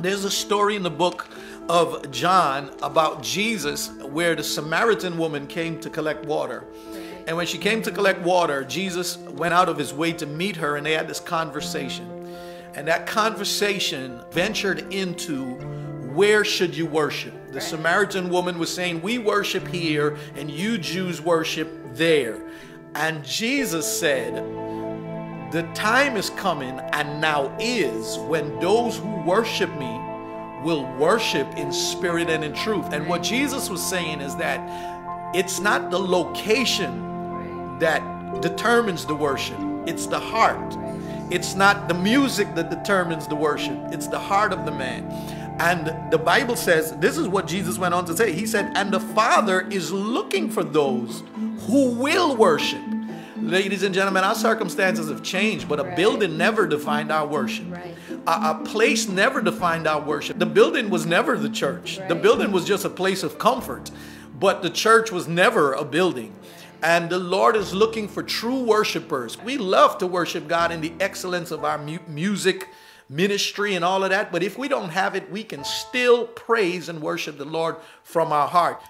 There's a story in the book of John about Jesus where the Samaritan woman came to collect water. And when she came to collect water, Jesus went out of his way to meet her and they had this conversation. And that conversation ventured into where should you worship? The Samaritan woman was saying, We worship here and you Jews worship there. And Jesus said, The time is coming and now is when those who worship me will worship in spirit and in truth. And what Jesus was saying is that it's not the location that determines the worship, it's the heart. It's not the music that determines the worship, it's the heart of the man. And the Bible says, this is what Jesus went on to say. He said, and the Father is looking for those who will worship. Ladies and gentlemen, our circumstances have changed, but a right. building never defined our worship. Right. A, a, place never defined our worship. The building was never the church. Right. The building was just a place of comfort, but the church was never a building. And the Lord is looking for true worshipers. We love to worship God in the excellence of our mu music, ministry, and all of that. But if we don't have it, we can still praise and worship the Lord from our heart.